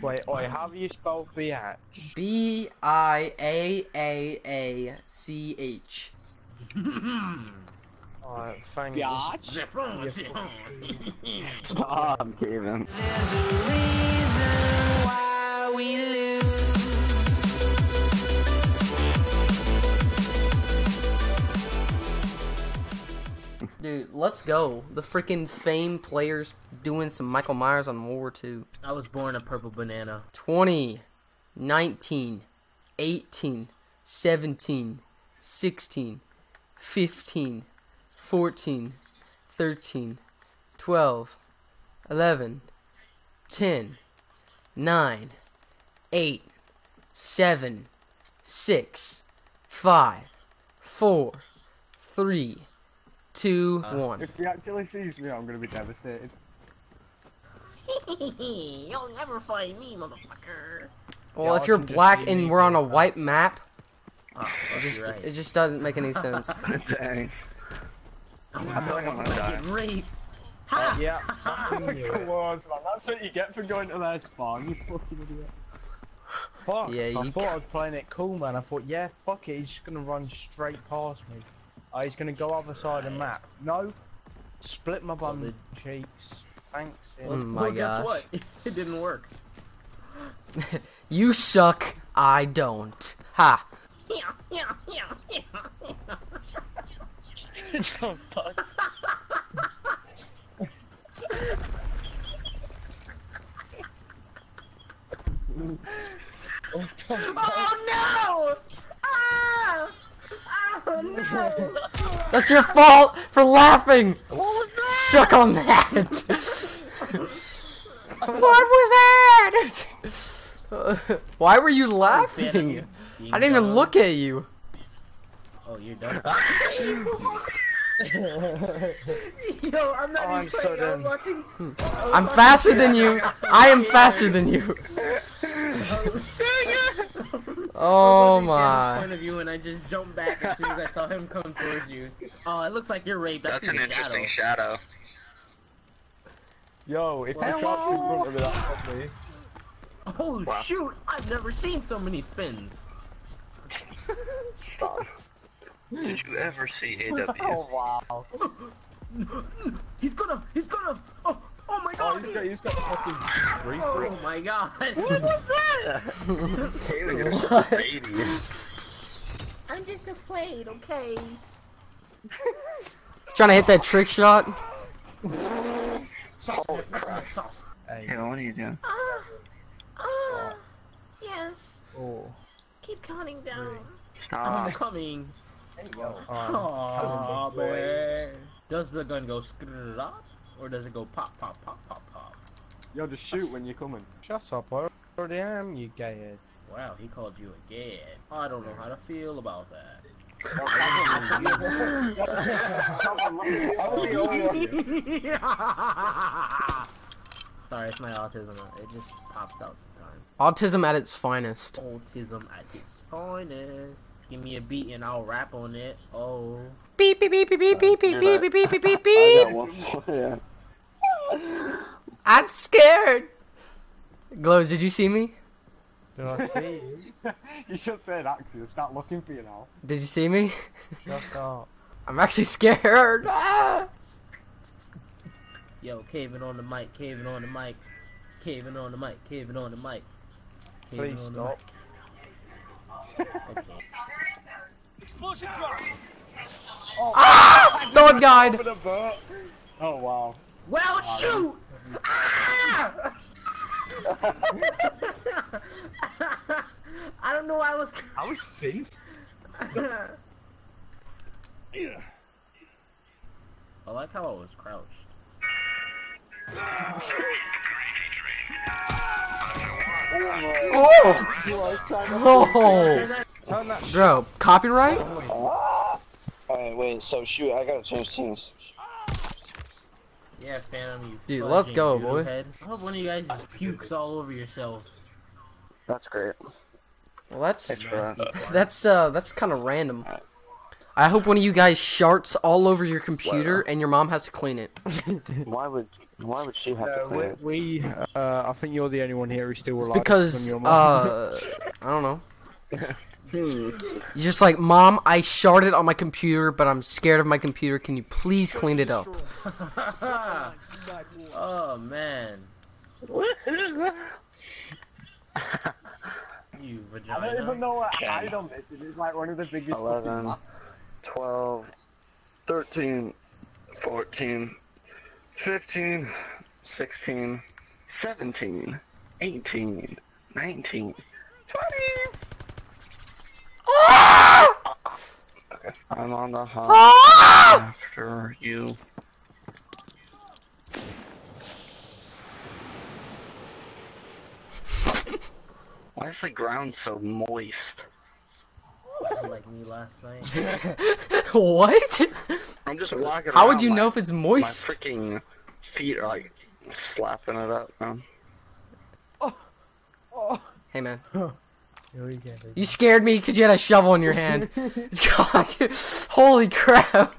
Wait, oi, how do you spell biatch? B I A A A C H. Alright, thank Biatch? Stop, Kevin. Dude, let's go. The freaking fame players doing some Michael Myers on World War II. I was born a purple banana. 20, 19, 18, 17, 16, 15, 14, 13, 12, 11, 10, 9, 8, 7, 6, 5, 4, 3, 2, 1. If he actually sees me, I'm gonna be devastated. You'll never find me, motherfucker. Well, Yeah, if you're black and we're on a doing that. white map, Oh, it just right. it just doesn't make any sense. Dang. I feel like I'm gonna die. Get. Uh, yeah, fucking close, man. That's what you get for going to their spawn, you fucking idiot. Fuck, Yeah, I you thought I was playing it cool, man. I thought, yeah, fuck it, he's just gonna run straight past me. Oh, he's gonna go other side of the map. No, split my bum Well, cheeks. Thanks. yeah. Mm. my well, guess gosh. what? It didn't work. You suck, I don't. Ha. Yeah, yeah, yeah, yeah. Oh. Oh no! Oh no! That's your fault for laughing. Oh, Suck on that. what was that? Why were you laughing? I didn't even look at you. Oh, you're done. Yo, I'm not Oh, I'm even so playing. I done. watching. Hmm. I'm faster than you. I am faster than you. Oh, Oh my. Point of view, and I just jumped back as soon as I saw him come towards you. Oh, it looks like you're raped. That's, That's an in the shadow. interesting shadow. Yo, if you Well, drop in front of me, that's probably. Oh Wow. shoot! I've never seen so many spins. Stop. Did you ever see AW? Oh wow. He's gonna. He's gonna. Oh, oh my Oh, god! he's got, he's got the fucking three oh my god! Kaylee, you're just a baby. I'm just afraid. Okay. Trying to hit that trick shot. Sauce. Holy listen crap. sauce. Hey, Hey, what are you doing? Ah, ah, yes. oh. Keep counting down. I'm Stop. coming. Alright. Oh, man. Does the gun go or does it go pop, pop, pop, pop, pop? Yo, just shoot when you're coming. Shut up, I already am, you gay head. Wow, he called you a gay. I don't know how to feel about that. Sorry, it's my autism. It just pops out sometimes. Autism at its finest. Autism at its finest. Give me a beat and I'll rap on it. Oh. Beep beep beep beep beep beep beep beep beep beep beep beep I beep. got one. Yeah. I'm scared. Glows, did you see me? Did I see you? you should say that because he'll start looking for you now. Did you see me? Shut up. I'm actually scared. Ah! Yo, caving on the mic, caving on the mic, caving on the mic, caving on the mic. Caving Please on the stop. mic. Okay. Ah! Someone died. Over. Oh wow. Well, shoot! Ah! I don't know why I was. I was since. I like how I was crouched. Oh, oh, Turn bro, copyright? Alright, wait, so shoot, I gotta change teams. Yeah, Phantom, you. Dude, let's go, doodle boy. head. I hope one of you guys just pukes all over yourself. That's great. Well, that's Thanks for that. Nasty fart. that's uh that's kind of random. I hope one of you guys sharts all over your computer and your mom has to clean it. Why would Why would she have to Uh, we, it? we uh, I think you're the only one here who's still alive. Because from your mum. uh, I don't know. Hmm. You're just like, mom, I sharded on my computer, but I'm scared of my computer. Can you please clean it up? oh man, you vagina. I don't even know what Ten. hide on this. It's like one of the biggest fucking 11, maps. 12, 13, 14, 15, 16, 17, 18, 19, 20. Okay, I'm on the hunt ah! after you. Why is the ground so moist? like me last night. what? I'm just walking How would you my- know if it's moist? My freaking feet are like slapping it up, man. oh, oh. Hey man, here you scared me because you had a shovel in your hand. God, holy crap!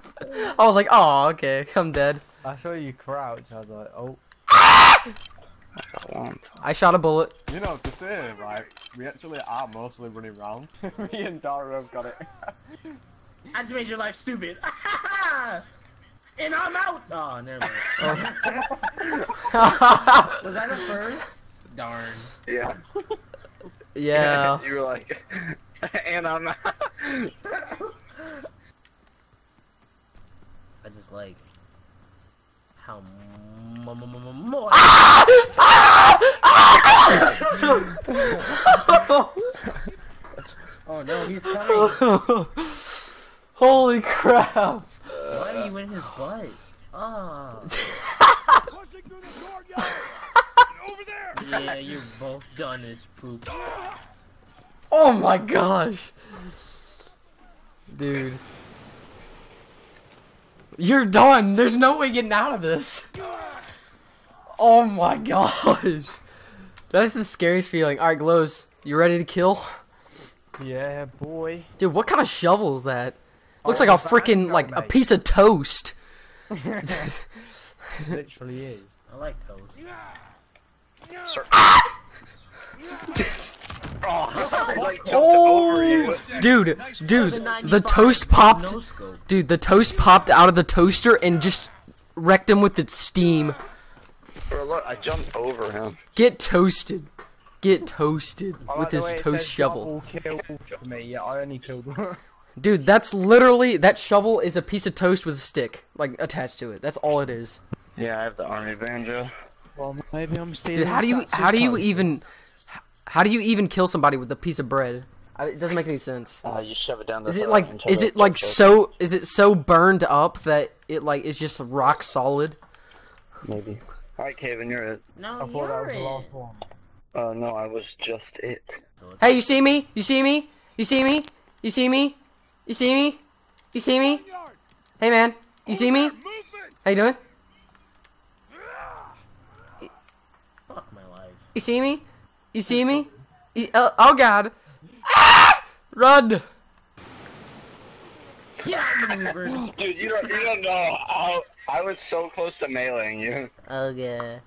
I was like, oh, okay, I'm dead. I saw you crouch. I was like, oh. Got one. I shot a bullet. You know, to say, right, we actually are mostly running around. Me and Dara have got it. I just made your life stupid. And I'm out. Oh, never mind. Oh. Was that a first? Darn. Yeah. yeah. you were like, and I'm. out. I just like how m- m- m- m- more. Ah! oh no, he's coming. Holy crap! Why are you in his butt? Oh. yeah, you're both done as poop. Oh my gosh. Dude. You're done. There's no way getting out of this. Oh my gosh. That is the scariest feeling. Alright, Glows, you ready to kill? Yeah, boy. Dude, what kind of shovel is that? Looks like a freaking, angle, like, a piece of toast. It literally is. I like toast. Sir. Ah! oh, I like jumped over oh, you. Dude, dude, the toast popped. Dude, the toast popped out of the toaster and just wrecked him with its steam. Bro, look, I jumped over him. Get toasted. Get toasted I with his toast shovel. double kill for me. Yeah, I only killed one. Dude, that's literally that shovel is a piece of toast with a stick like attached to it. That's all it is. Yeah, I have the army banjo. well, maybe I'm stealing. Dude, how do you how do you even how do you even kill somebody with a piece of bread? It doesn't make any sense. Uh, you shove it down the Is it like is it like so is it so burned up that it like is just rock solid? Maybe. Alright, Kevin, you're it. No, I you're was it. last one. Uh, no, I was just it. Hey, you see me? You see me? You see me? You see me? You see me? You see me? Hey man, you see me? How you doing? Fuck my life. You see me? You see me? You, oh, oh god. Ah! Run! Yeah, maneuver. Dude, you don't, you don't know how. I was so close to mailing you. Oh god.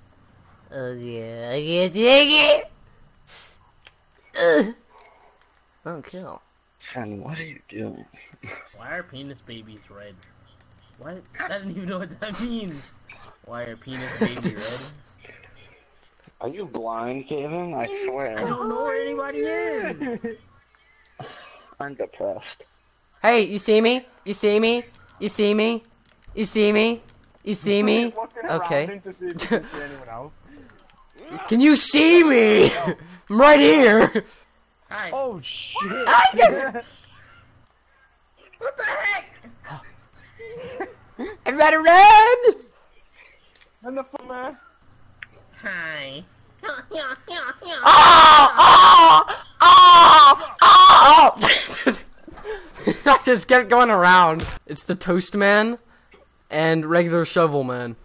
Oh yeah. I can't take it! Ugh. Oh, kill. Son, what are you doing? Why are penis babies red? What? I don't even know what that means. Why are penis babies red? Are you blind, Kevin? I swear. I don't know where anybody is. I'm depressed. Hey, you see me? You see me? You see me? You see me? You see me? Okay. see can see. Can you see me? I'm right here. Hi. Oh shit! I guess What the heck? Everybody better run. And the fun there. Hi. Oh! Oh! Oh! Oh! I just kept going around. It's the Toast Man and regular Shovel Man.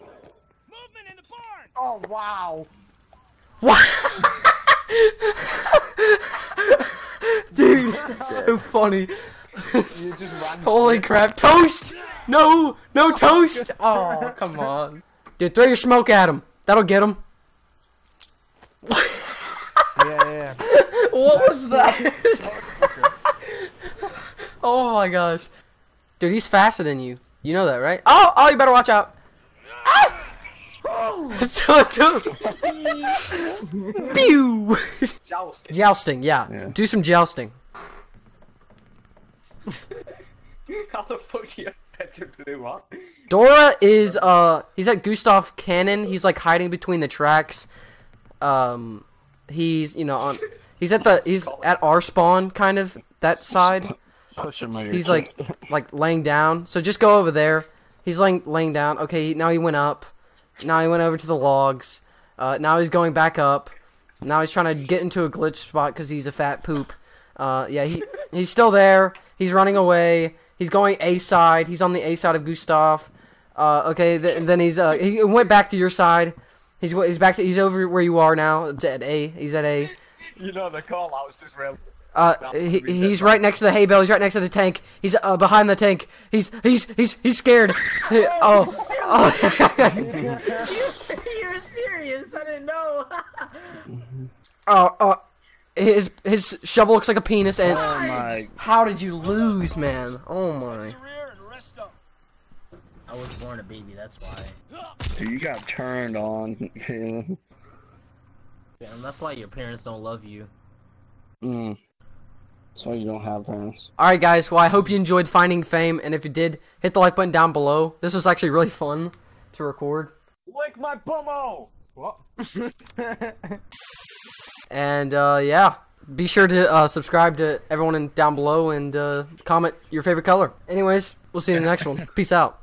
Movement in the barn! Oh wow. What? Dude, that's so funny. Just. Holy crap. Toast! No! No oh, toast! Oh, come on. Dude, throw your smoke at him. That'll get him. Yeah, yeah. What was that? oh my gosh. Dude, he's faster than you. You know that, right? Oh, oh, you better watch out. So- so- Pew! Jousting. Jousting, yeah. Yeah. Do some jousting. How the fuck do you expect him to do what? Dora is uh he's at Gustav Cannon. He's like hiding between the tracks. Um he's you know on he's at the he's at our spawn kind of that side. Push him He's like like laying down. So just go over there. He's laying laying down. Okay, now he went up. Now he went over to the logs. Uh, now he's going back up. Now he's trying to get into a glitch spot because he's a fat poop. Uh, yeah, he he's still there. He's running away. He's going A side. He's on the A side of Gustav. Uh, okay, th- then he's uh, he went back to your side. He's he's back to he's over where you are now. At A, he's at A. You know the call out was just real. Uh, he, he's right next to the hay bale. He's right next to the tank. He's uh, behind the tank. He's he's he's he's scared. He- oh, oh, You're serious? I didn't know. oh, oh, his his shovel looks like a penis. And Oh my. how did you lose, man? Oh my. I was born a baby. That's why. Dude, you got turned on. Caleb. Yeah, and that's why your parents don't love you. mm. That's why you don't have parents. All right, guys. Well, I hope you enjoyed finding fame, and if you did, hit the like button down below. This was actually really fun to record. Lick my bummo! What? And uh, yeah, be sure to uh, subscribe to everyone in, down below and uh, comment your favorite color. Anyways, we'll see you in the next one. Peace out.